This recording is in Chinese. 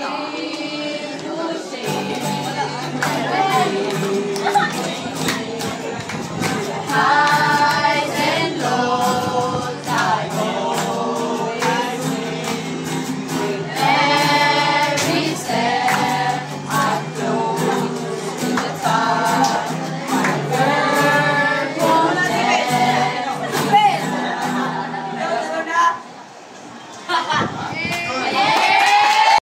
No.